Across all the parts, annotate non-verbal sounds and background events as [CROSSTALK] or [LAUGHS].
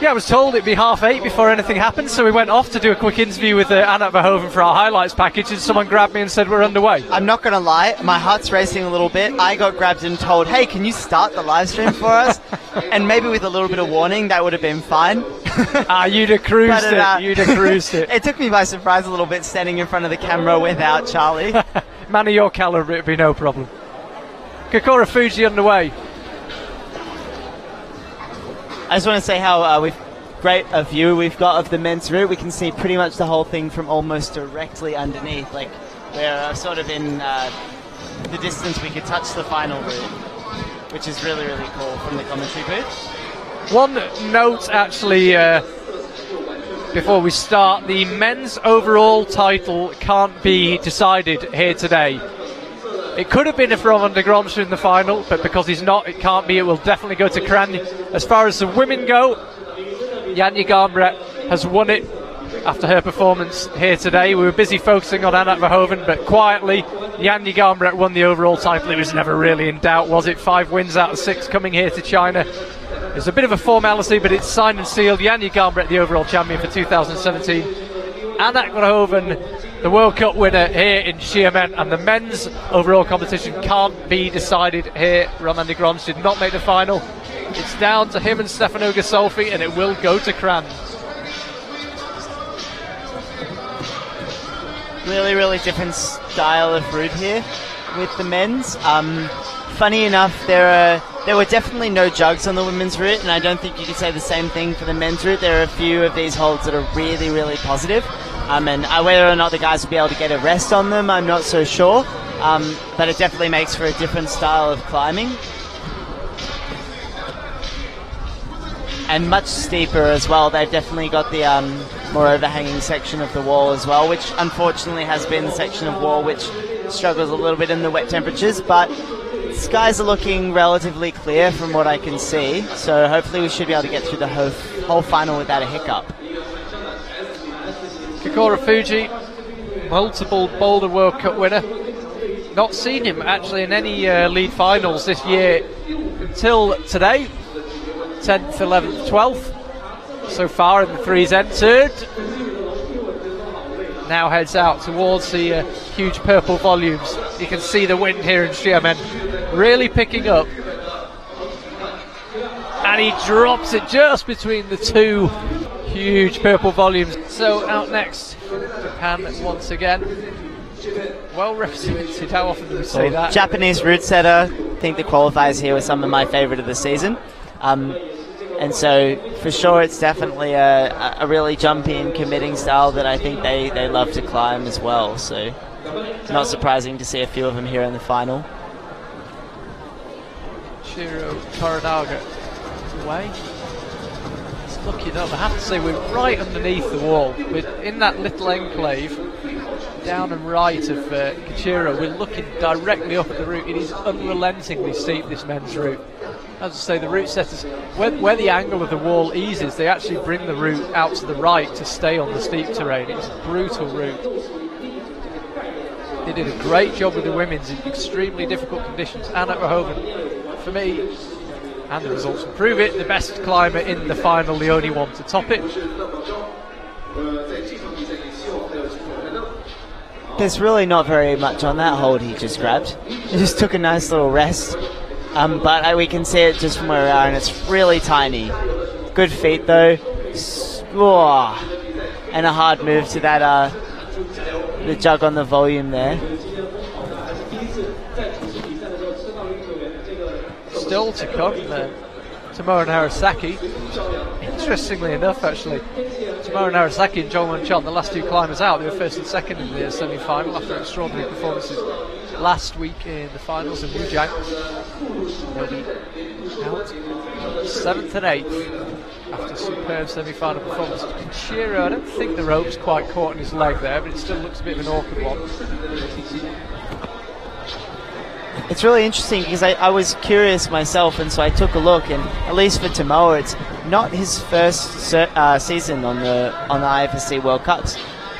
Yeah, I was told it'd be half eight before anything happened, so we went off to do a quick interview with uh, Anak Verhoeven for our highlights package, and someone grabbed me and said we're underway. I'm not going to lie, my heart's racing a little bit. I got grabbed and told, hey, can you start the live stream for us? [LAUGHS] and maybe with a little bit of warning, that would have been fine. ah, you'd have [LAUGHS] cruised But, it. uh, You'd have cruised it. [LAUGHS] it took me by surprise a little bit standing in front of the camera without Charlie. Man of your caliber, it'd be no problem. Kokoro Fujii underway. I just want to say how uh, we've great a view we've got of the men's route. We can see pretty much the whole thing from almost directly underneath. Like we're uh, sort of in uh, the distance we could touch the final route, which is really really cool from the commentary booth. One note, actually, uh, before we start, the men's overall title can't be decided here today. It could have been if Roman de Gronscher in the final, but because he's not, it can't be. It will definitely go to Kranj. As far as the women go, Janja Garnbret has won it after her performance here today. We were busy focusing on Anak Verhoeven, but quietly, Janja Garnbret won the overall title. It was never really in doubt, was it? Five wins out of six coming here to China. It's a bit of a formality, but it's signed and sealed. Janja Garnbret, the overall champion for 2017. Anak Verhoeven, the World Cup winner here in Xiamen, and the men's overall competition can't be decided here. Romain Desgranges did not make the final. It's down to him and Stefano Ghisolfi, and it will go to Kranj. Really really different style of route here with the men's. Um, funny enough, there are there were definitely no jugs on the women's route, and I don't think you could say the same thing for the men's route. There are a few of these holds that are really, really positive. Um, and uh, whether or not the guys will be able to get a rest on them, I'm not so sure. Um, but it definitely makes for a different style of climbing. And much steeper as well. They've definitely got the um, more overhanging section of the wall as well, which unfortunately has been the section of wall which struggles a little bit in the wet temperatures. But skies are looking relatively clear from what I can see, so hopefully we should be able to get through the whole, whole final without a hiccup. Kokoro Fujii, multiple Boulder World Cup winner. Not seen him actually in any uh, lead finals this year until today. 10th, 11th, 12th so far in the threes entered. Now heads out towards the uh, huge purple volumes. You can see the wind here in Xiamen really picking up. And he drops it just between the two huge purple volumes. So out next, Japan once again. Well represented. How often do we say that? Japanese route setter. I think the qualifiers here were some of my favourite of the season. Um, and so, for sure, it's definitely a, a really jumpy and committing style that I think they, they love to climb as well. So, not surprising to see a few of them here in the final. Shiro Toradaga away. Looking up. I have to say, we're right underneath the wall. We're in that little enclave, down and right of uh, Keiichiro. We're looking directly up at the route. It is unrelentingly steep, this men's route. As I say, the route setters, where, where the angle of the wall eases, they actually bring the route out to the right to stay on the steep terrain. It's a brutal route. They did a great job with the women's in extremely difficult conditions. Anak Verhoeven, for me, and the results will prove it, the best climber in the final, the only one to top it. There's really not very much on that hold he just grabbed. He just took a nice little rest. Um, but uh, we can see it just from where we are, and it's really tiny. Good feet though. Oh, and a hard move to that uh, the jug on the volume there. Still to come, uh, Tomoa Narasaki. Interestingly enough, actually, Tomoa Narasaki and John Chan, the last two climbers out, they were first and second in the semi final after extraordinary performances last week in the finals in Wujiang. They'll be seventh and eighth after superb semi-final performance. Shiro, I don't think the rope's quite caught in his leg there, but it still looks a bit of an awkward one. It's really interesting because I, I was curious myself, and so I took a look, and at least for Tomoa, it's not his first uh, season on the on the IFSC World Cups,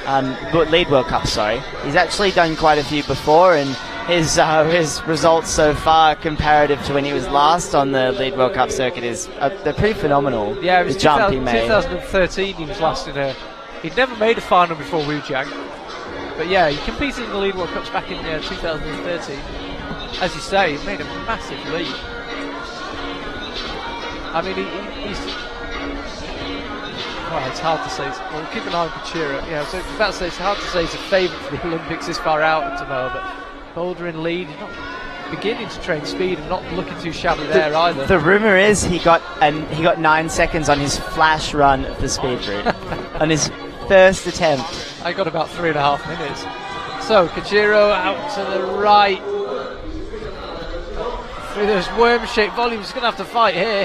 um, but lead World Cups. Sorry, he's actually done quite a few before, and his uh, [LAUGHS] his results so far comparative to when he was last on the lead World Cup circuit is uh, they're pretty phenomenal. Yeah, it was the jump he 2000 made. 2013. He was last in a. He'd never made a final before Wujiang, but yeah, he competed in the lead World Cups back in uh, 2013. As you say, he made a massive leap. I mean, he, he- he's. Well, it's hard to say. Well, keep an eye on Kuchira. Yeah, so about to say it's hard to say he's a favourite for the [LAUGHS] Olympics this far out Tamil, but Boulder in lead, not beginning to train speed and not looking too shabby there either. The rumor is he got and he got nine seconds on his flash run of the speed route [LAUGHS] on his first attempt. I got about three and a half minutes. So Kajiro out to the right. Through those worm-shaped volumes, he's going to have to fight here.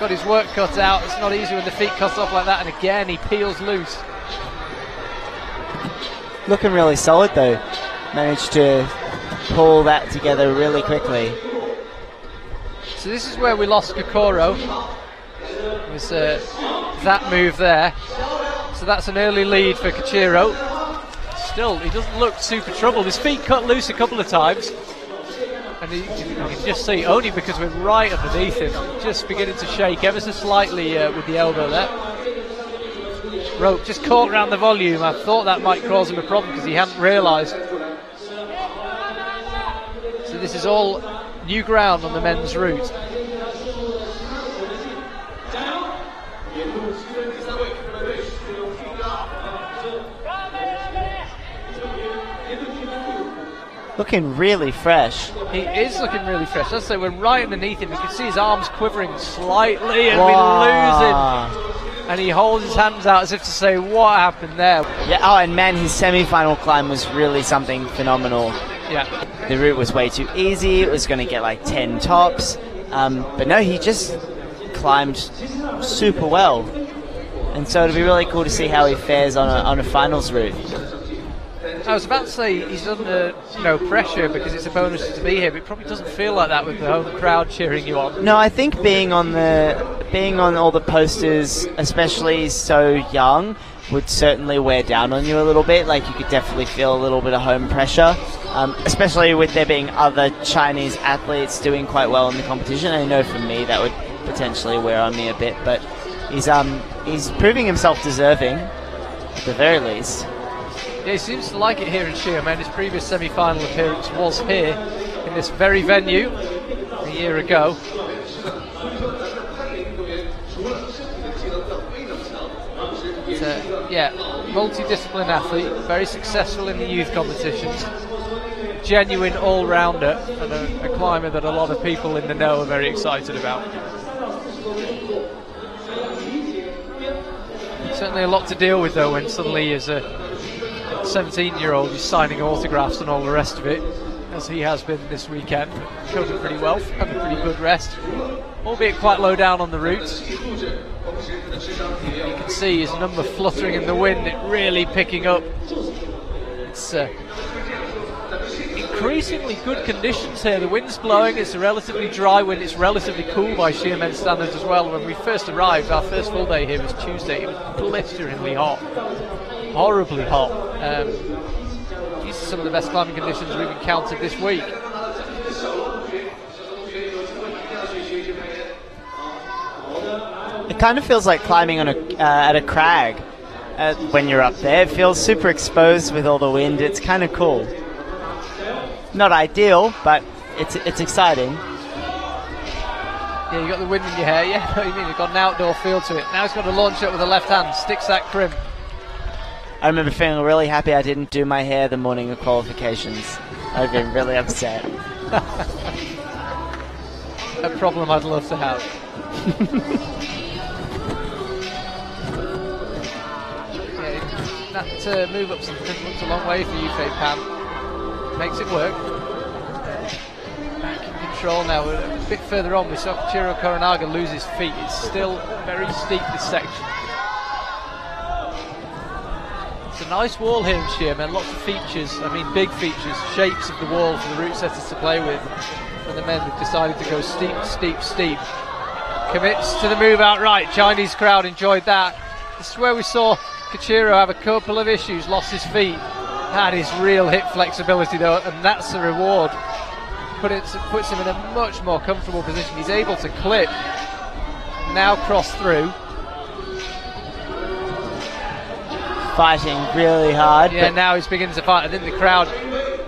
Got his work cut out. It's not easy when the feet cut off like that. And again, he peels loose. Looking really solid though. Managed to pull that together really quickly. So this is where we lost Kokoro. It was uh, that move there. So that's an early lead for Keiichiro. Still, he doesn't look super troubled. His feet cut loose a couple of times. And he, you can just see, only because we're right underneath him, just beginning to shake ever so slightly uh, with the elbow there. Rope just caught around the volume. I thought that might cause him a problem because he hadn't realised. So this is all new ground on the men's route. Looking really fresh. He is looking really fresh. Let's say we're right underneath him. You can see his arms quivering slightly, and Wow. we lose him. And he holds his hands out as if to say, "What happened there?" Yeah, oh, and man, his semi-final climb was really something phenomenal. Yeah, The route was way too easy. It was going to get like 10 tops. Um, but no, he just climbed super well. And so it'll be really cool to see how he fares on a, on a finals route. I was about to say he's under no pressure because it's a bonus to be here, but it probably doesn't feel like that with the home crowd cheering you on. No, I think being on the being on all the posters, especially so young, would certainly wear down on you a little bit. Like you could definitely feel a little bit of home pressure, um, especially with there being other Chinese athletes doing quite well in the competition. I know for me that would potentially wear on me a bit, but he's um he's proving himself deserving, at the very least. Yeah, he seems to like it here in Xiamen. His previous semi-final appearance was here in this very venue a year ago. So, uh, yeah, multidiscipline athlete, very successful in the youth competitions, genuine all-rounder, and a, a climber that a lot of people in the know are very excited about. Certainly a lot to deal with though when suddenly as a 17 year old is signing autographs and all the rest of it, as he has been this weekend. Showed him pretty well, had a pretty good rest, albeit quite low down on the route. You can see his number fluttering in the wind, it really picking up. It's uh, increasingly good conditions here. The wind's blowing, it's a relatively dry wind, it's relatively cool by Xiamen standards as well. When we first arrived, our first full day here was Tuesday, it was blisteringly hot horribly hot. Um, these are some of the best climbing conditions we've encountered this week. It kind of feels like climbing on a uh, at a crag uh, when you're up there. It feels super exposed with all the wind. It's kind of cool. Not ideal, but it's it's exciting. Yeah, you got the wind in your hair. [LAUGHS] Yeah, you mean. You've got an outdoor feel to it. Now he's got to launch it with the left hand, sticks that crimp. I remember feeling really happy I didn't do my hair the morning of qualifications. I've been really upset. A problem I'd love to have. yeah, that uh, move up something looks a long way for Yufei Pan. Makes it work. Back in control now. We're a bit further on. We saw Chiro Korenaga lose his feet. It's still very steep this section. A nice wall here in Xiamen, lots of features, I mean big features, shapes of the wall for the route setters to play with. And the men have decided to go steep, steep, steep. Commits to the move outright. Chinese crowd enjoyed that. This is where we saw Keiichiro have a couple of issues, lost his feet. Had his real hip flexibility, though, and that's the reward. Put it, puts him in a much more comfortable position. He's able to clip. Now cross through. Fighting really hard. Yeah, now he's beginning to fight. I think the crowd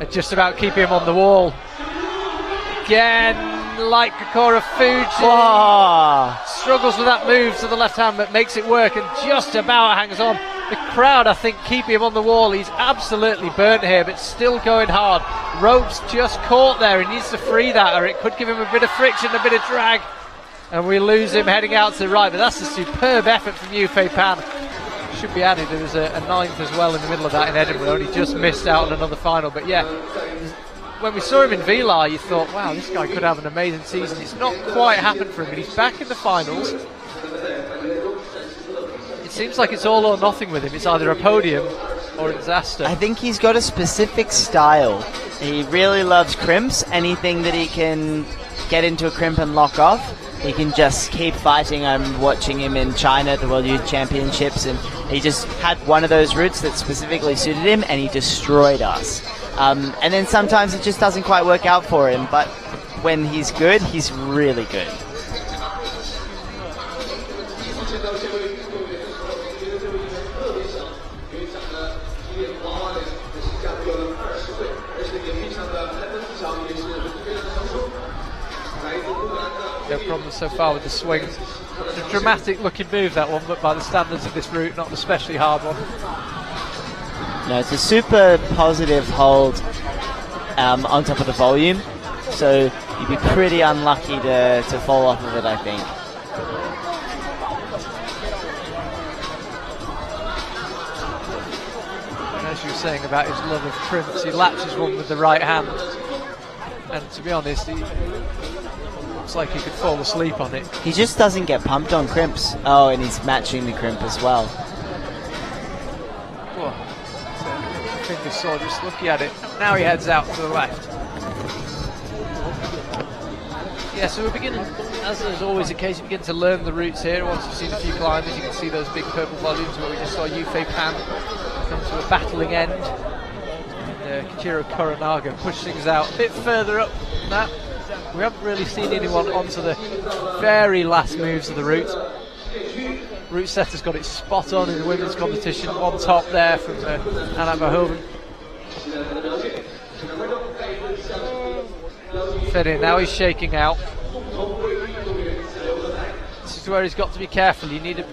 are just about keeping him on the wall. Again, like Kokoro Fujii. Whoa. Struggles with that move to the left hand, but makes it work and just about hangs on. The crowd, I think, keeping him on the wall. He's absolutely burnt here, but still going hard. Ropes just caught there. He needs to free that, or it could give him a bit of friction, a bit of drag. And we lose him heading out to the right. But that's a superb effort from Yufei Pan. Should be added, there was a, a ninth as well in the middle of that in Edinburgh. Only just missed out on another final. But yeah, when we saw him in Villars, you thought, wow, this guy could have an amazing season. It's not quite happened for him, but he's back in the finals. It seems like it's all or nothing with him. It's either a podium or a disaster. I think he's got a specific style. He really loves crimps. Anything that he can get into a crimp and lock off, he can just keep fighting. I'm watching him in China at the World Youth Championships, and he just had one of those routes that specifically suited him, and he destroyed us. Um, and then sometimes it just doesn't quite work out for him, but when he's good, he's really good. No problem so far with the swing. It's a dramatic looking move, that one, but by the standards of this route, not an especially hard one. No, it's a super positive hold um, on top of the volume, so you'd be pretty unlucky to, to fall off of it, I think. As you were saying about his love of crimps, he latches one with the right hand. And to be honest, he looks like he could fall asleep on it. He just doesn't get pumped on crimps. Oh, and he's matching the crimp as well. Whoa. So, finger saw just looking at it. Now he heads out to the left. Yeah, so we're beginning, as is always the case, you begin to learn the routes here. Once you've seen a few climbers, you can see those big purple volumes where we just saw Yufei Pan come to a battling end. And, uh, Keiichiro Korenaga push things out a bit further up than that. We haven't really seen anyone onto the very last moves of the route. Route setter's got it spot on in the women's competition. One top there from uh, Anak Verhoeven. In. Now he's shaking out. This is where he's got to be careful. You need to,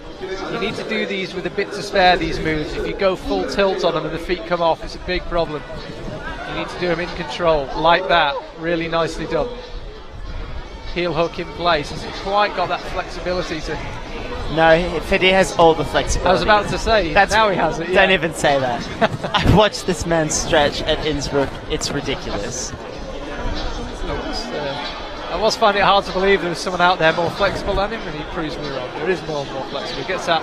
you need to do these with a bit to spare. These moves. If you go full tilt on them and the feet come off, it's a big problem. You need to do them in control, like that. Really nicely done. Heel hook in place. Hasn't quite got that flexibility to. No, Fiddy has all the flexibility. I was about to say. now he has it. Don't even say that. [LAUGHS] I've watched this man stretch at Innsbruck. It's ridiculous. I was, uh, I was finding it hard to believe there was someone out there more flexible than him, and he proves me wrong. There is more and more flexible. He gets that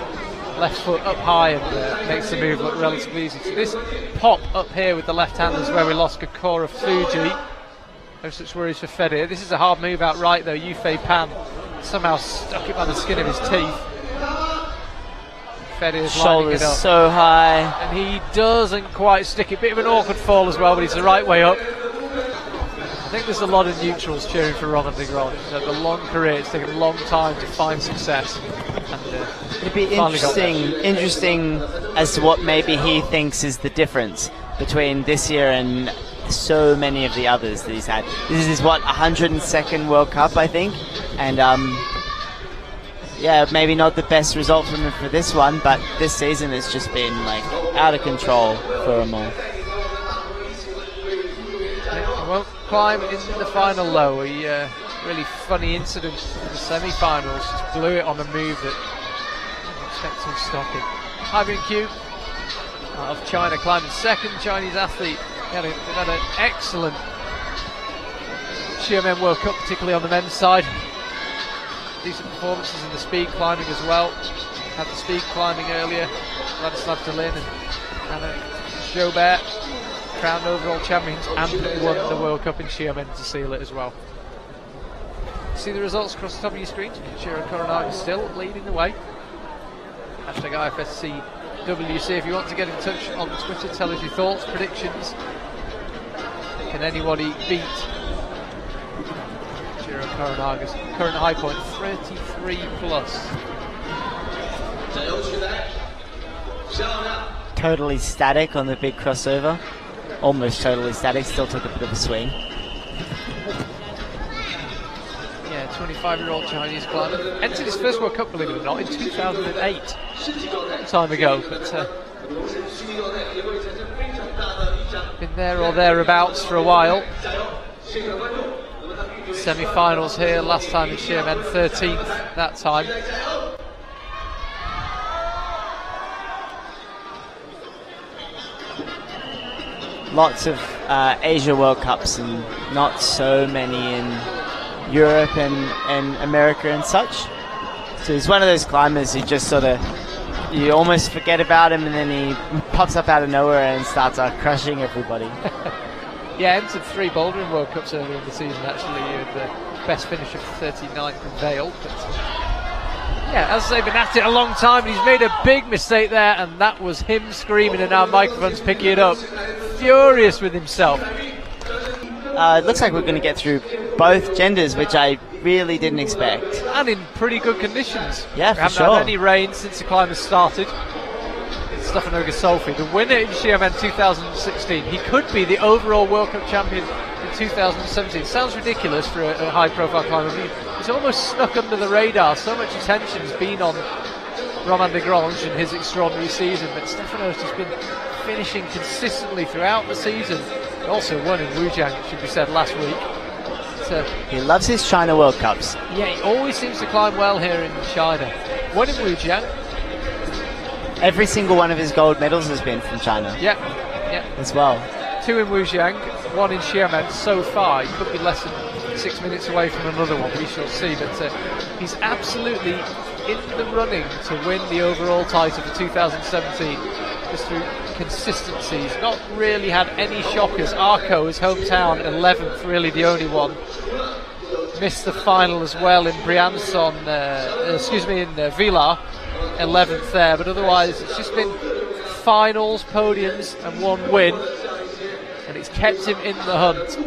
left foot up high and uh, makes the move look relatively easy. So this pop up here with the left hand is where we lost Kokoro Fujii. No such worries for Fed here. This is a hard move out right though. Yufei Pan somehow stuck it by the skin of his teeth. Fed is Shoulders it up. so high. and he doesn't quite stick it. Bit of an awkward fall as well, but he's the right way up. I think there's a lot of neutrals cheering for Romain Desgranges. He's had a long career. It's taken a long time to find success. And, uh, It'd be finally got there. interesting, interesting as to what maybe he thinks is the difference between this year and so many of the others that he's had. This is what 102nd World Cup, I think, and um, yeah, maybe not the best result from him for this one, but this season has just been like out of control for him all. Won't climb into the final low. He uh, really funny incident in the semi-finals. Just blew it on a move that didn't expect him stopping. Ivan Q out of China climbing second Chinese athlete. Had, a, had an excellent Xiamen World Cup, particularly on the men's side. Decent performances in the speed climbing as well. Had the speed climbing earlier. Vladislav Deulin and Anouck Jaubert crowned overall champions and won the World Cup in Xiamen to seal it as well. See the results across the top of your screen. Shiro Korenaga still leading the way. Hashtag IFSC WC. If you want to get in touch on Twitter, tell us your thoughts, predictions. Can anybody beat Jiro Korenaga's current high point, 33 plus? Totally static on the big crossover. Almost totally static, still took a bit of a swing. Yeah, 25 year old Chinese climber. Entered his first World Cup, believe it or not, in 2008. Time ago, but uh, been there or thereabouts for a while. Semi finals here, last time in Xiamen, 13th that time. Lots of uh, Asia World Cups and not so many in Europe and, and America and such. So he's one of those climbers who just sort of you almost forget about him and then he pops up out of nowhere and starts uh, crushing everybody. [LAUGHS] Yeah, entered three bouldering World Cups earlier in the season actually, with the best finish of 39th in Vail. But yeah, as they've been at it a long time, and he's made a big mistake there, and that was him screaming, and our microphone's picking it up. Furious with himself. Uh, it looks like we're going to get through both genders, which I really didn't expect. and in pretty good conditions. Yeah, for haven't sure. had any rain since the climb has started. It's Stefano Ghisolfi, the winner in Xiamen 2016. He could be the overall World Cup champion in 2017. Sounds ridiculous for a, a high-profile climber. but he- He's almost snuck under the radar. So much attention's been on Romain Desgranges and his extraordinary season, but Stefano's just been finishing consistently throughout the season. He also won in Wujiang, it should be said, last week. So, He loves his China World Cups. yeah, he always seems to climb well here in China. One in Wujiang, Every single one of his gold medals has been from China yeah, yeah. as well. Two in Wujiang, one in Xiamen so far. He could be less than six minutes away from another one, we shall see. But uh, he's absolutely in the running to win the overall title for 2017 through consistency. He's not really had any shockers. Arco, his hometown, 11th, really the only one. Missed the final as well in Briançon, uh, excuse me, in uh, Villars, 11th there. But otherwise, it's just been finals, podiums, and one win. And it's kept him in the hunt.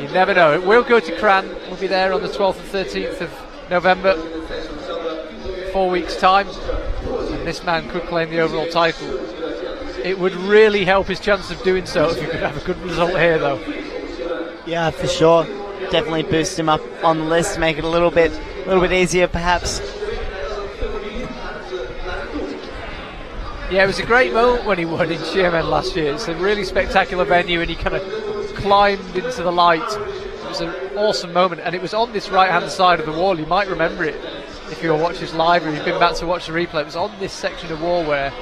You never know. It will go to Kranj. We'll be there on the 12th and 13th of November. Four weeks' time. This man could claim the overall title. It would really help his chance of doing so if he could have a good result here, though. Yeah, for sure. Definitely boost him up on the list, make it a little bit, a little bit easier, perhaps. Yeah, it was a great moment when he won in Xiamen last year. It's a really spectacular venue, and he kind of climbed into the light. It was an awesome moment, and it was on this right-hand side of the wall. You might remember it if you were watching this live or you've been back to watch the replay. It was on this section of wall where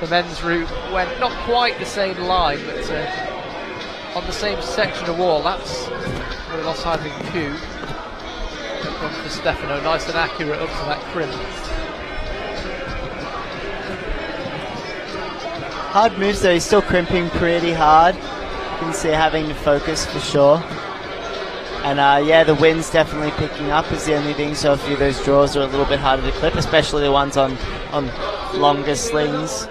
the men's route went not quite the same line, but uh, on the same section of wall. That's where the lost in Q. One for Stefano, nice and accurate up to that crimp. Hard moves though, he's still crimping pretty hard. You can see having to focus for sure. And uh, yeah, the wind's definitely picking up is the only thing. So a few of those draws are a little bit harder to clip, especially the ones on on longer slings.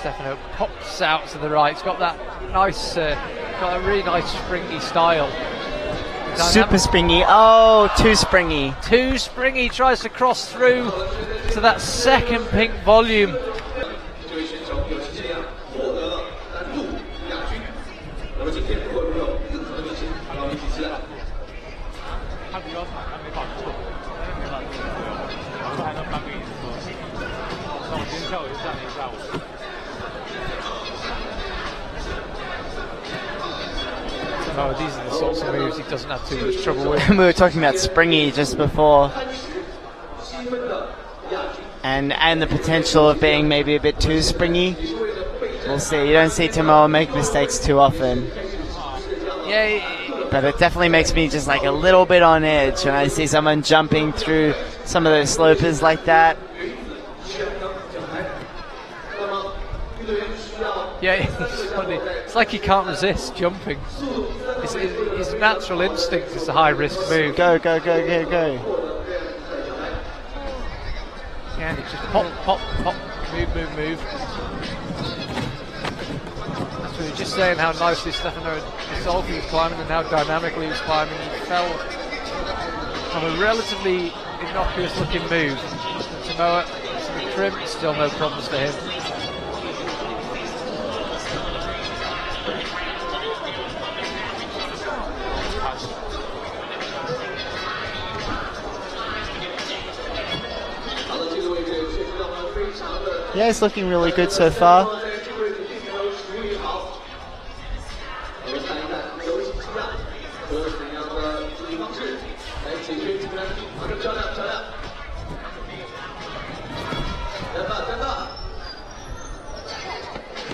Stefano pops out to the right. He's got that nice, uh, got a really nice springy style. Super springy. Oh, too springy. Too springy. Tries to cross through to that second pink volume. Oh, these are the sorts of moves he doesn't have too much trouble with. [LAUGHS] we were talking about springy just before. And and the potential of being maybe a bit too springy. We'll see. You don't see Tomoa make mistakes too often. Yeah, But it definitely makes me just like a little bit on edge when I see someone jumping through some of those slopers like that. Yeah, [LAUGHS] it's funny. It's like he can't resist jumping. His, his natural instinct is a high risk move. Go, go, go, go, go. Yeah, he just pop, pop, pop, move, move, move. So we were just saying how nicely Stefano Ghisolfi was climbing and how dynamically he was climbing. He fell from a relatively innocuous looking move. Samoa, some trim, still no problems for him. Yeah, it's looking really good so far.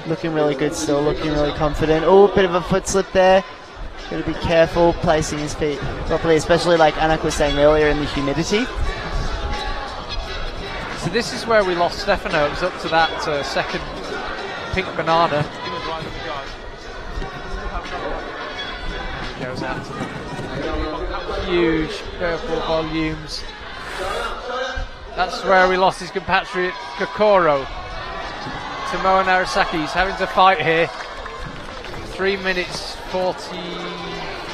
Looking really good still, looking really confident. Oh, bit of a foot slip there. Got to be careful placing his feet properly, especially like Anak was saying earlier in the humidity. So this is where we lost Stefano. It was up to that uh, second pink banana. Goes out huge purple volumes. That's where we lost his compatriot Kokoro. Tomoa Narasaki. He's having to fight here. Three minutes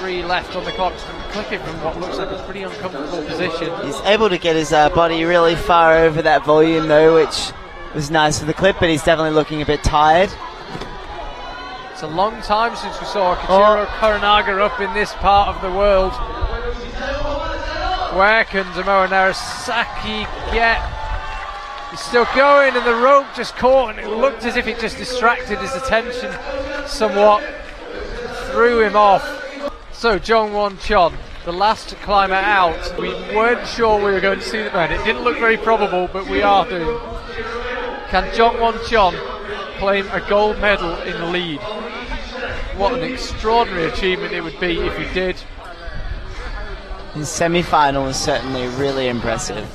43 left on the clock. Clicking from what looks like a pretty uncomfortable position. He's able to get his uh, body really far over that volume though, which was nice for the clip, but he's definitely looking a bit tired. It's a long time since we saw Keiichiro Oh. Up in this part of the world. Where can Tomoa Narasaki get? He's still going, and the rope just caught, and it looked as if it just distracted his attention somewhat, threw him off. So, Jong Won Chon, the last climber out. We weren't sure we were going to see the man. It didn't look very probable, but we are doing. Can Jong Won Chon claim a gold medal in the lead? What an extraordinary achievement it would be if he did. The semi-final was certainly really impressive.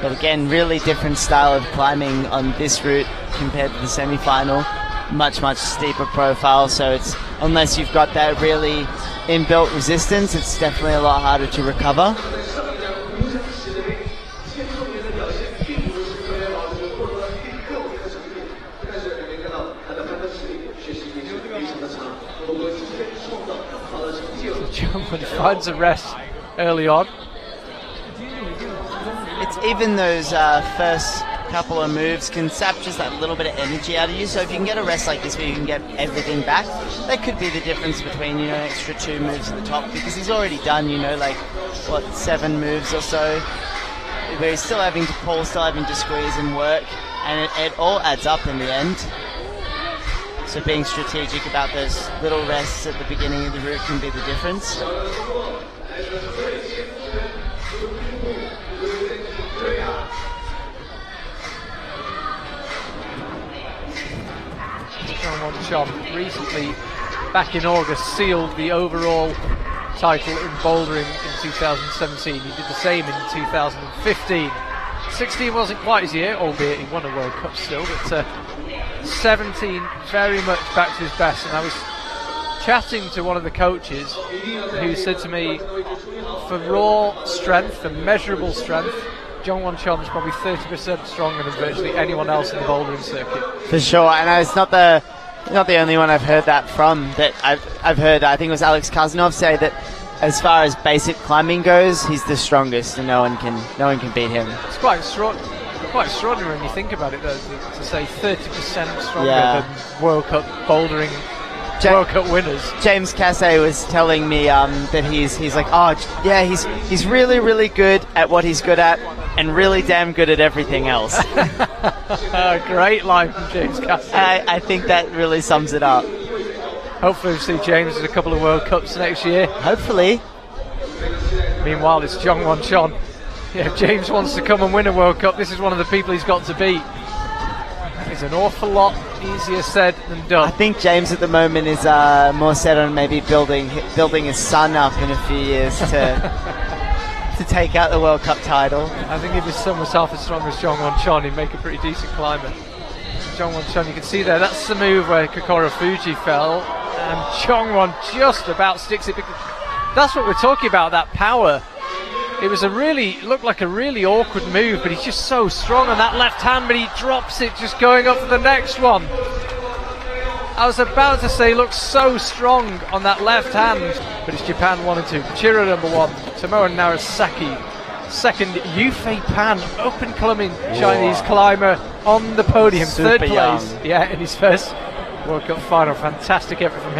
But again, really different style of climbing on this route compared to the semi-final. Much, much steeper profile, so it's unless you've got that really inbuilt resistance, it's definitely a lot harder to recover. Jong [LAUGHS] finds a rest early on. It's even those uh, first couple of moves can sap just that little bit of energy out of you. So if you can get a rest like this where you can get everything back, that could be the difference between you know an extra two moves at the top because he's already done you know like what seven moves or so, where he's still having to pull, still having to squeeze and work, and it, it all adds up in the end. So being strategic about those little rests at the beginning of the route can be the difference. Jong Won Chon recently, back in August, sealed the overall title in bouldering in 2017. He did the same in 2015. 16 wasn't quite his year, albeit he won a World Cup still, but uh, 17 very much back to his best. And I was chatting to one of the coaches who said to me, for raw strength, for measurable strength, Jong Won Chon is probably 30% stronger than virtually anyone else in the bouldering circuit. For sure, and it's not the not the only one I've heard that from. That I've I've heard. I think it was Alex Khazanov say that as far as basic climbing goes, he's the strongest, and no one can no one can beat him. It's quite extra- quite extraordinary when you think about it, though, to, to say 30% stronger Yeah. than World Cup bouldering Ja- World Cup winners. James Kassay was telling me um, that he's he's like, oh yeah, he's he's really really good at what he's good at, and really damn good at everything else. [LAUGHS] [LAUGHS] Great line from James Cassidy. I, I think that really sums it up. Hopefully, we'll see James in a couple of World Cups next year. Hopefully, Meanwhile, it's Jong Won Chon. Yeah, if James wants to come and win a World Cup, this is one of the people he's got to beat. It's an awful lot easier said than done. I think James at the moment is uh, more set on maybe building building his son up in a few years to [LAUGHS] to take out the World Cup title. I think if his son was half as strong as Jong Won Chon, he'd make a pretty decent climber. Jongwon Chon. You can see there, that's the move where Kokoro Fujii fell, and Jongwon just about sticks it. Because that's what we're talking about, that power. It was a really, looked like a really awkward move, but he's just so strong on that left hand, but he drops it just going up for the next one. I was about to say, looks so strong on that left hand, but it's Japan 1 and 2. Chiro number 1, Tomoa Narasaki second. Yufei Pan, up and coming Chinese climber on the podium, Super third place. young. Yeah, in his first World Cup final. Fantastic effort from him.